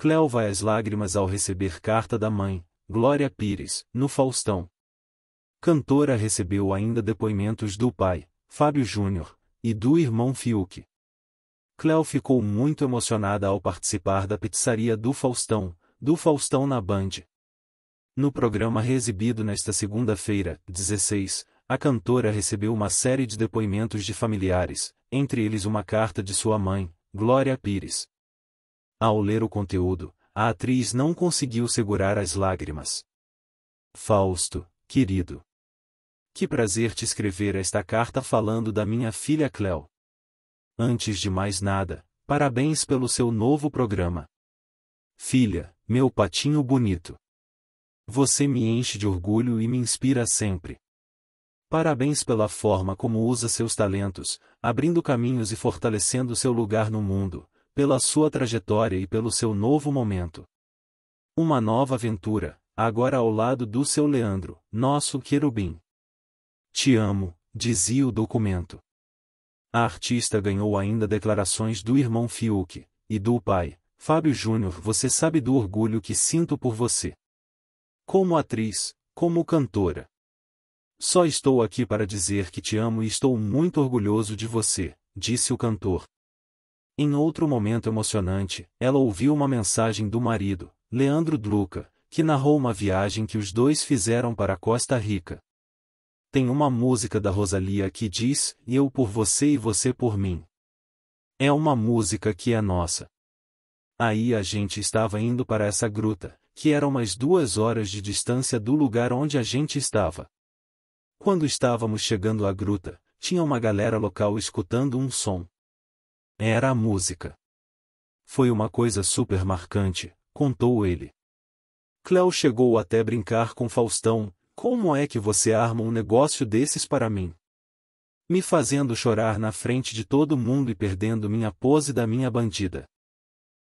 Cléo vai às lágrimas ao receber carta da mãe, Glória Pires, no Faustão. Cantora recebeu ainda depoimentos do pai, Fábio Júnior, e do irmão Fiuk. Cléo ficou muito emocionada ao participar da pizzaria do Faustão, do Faustão na Band. No programa reexibido nesta segunda-feira, 16, a cantora recebeu uma série de depoimentos de familiares, entre eles uma carta de sua mãe, Glória Pires. Ao ler o conteúdo, a atriz não conseguiu segurar as lágrimas. Fausto, querido. Que prazer te escrever esta carta falando da minha filha Cleo. Antes de mais nada, parabéns pelo seu novo programa. Filha, meu patinho bonito. Você me enche de orgulho e me inspira sempre. Parabéns pela forma como usa seus talentos, abrindo caminhos e fortalecendo seu lugar no mundo, pela sua trajetória e pelo seu novo momento. Uma nova aventura, agora ao lado do seu Leandro, nosso querubim. Te amo, dizia o documento. A artista ganhou ainda declarações do irmão Fiuk, e do pai, Fábio Júnior. Você sabe do orgulho que sinto por você. Como atriz, como cantora. Só estou aqui para dizer que te amo e estou muito orgulhoso de você, disse o cantor. Em outro momento emocionante, ela ouviu uma mensagem do marido, Leandro Druca, que narrou uma viagem que os dois fizeram para Costa Rica. Tem uma música da Rosalia que diz: Eu por você e você por mim. É uma música que é nossa. Aí a gente estava indo para essa gruta, que era umas duas horas de distância do lugar onde a gente estava. Quando estávamos chegando à gruta, tinha uma galera local escutando um som. Era a música. Foi uma coisa super marcante, contou ele. Cléo chegou até brincar com Faustão, como é que você arma um negócio desses para mim? Me fazendo chorar na frente de todo mundo e perdendo minha pose da minha bandida.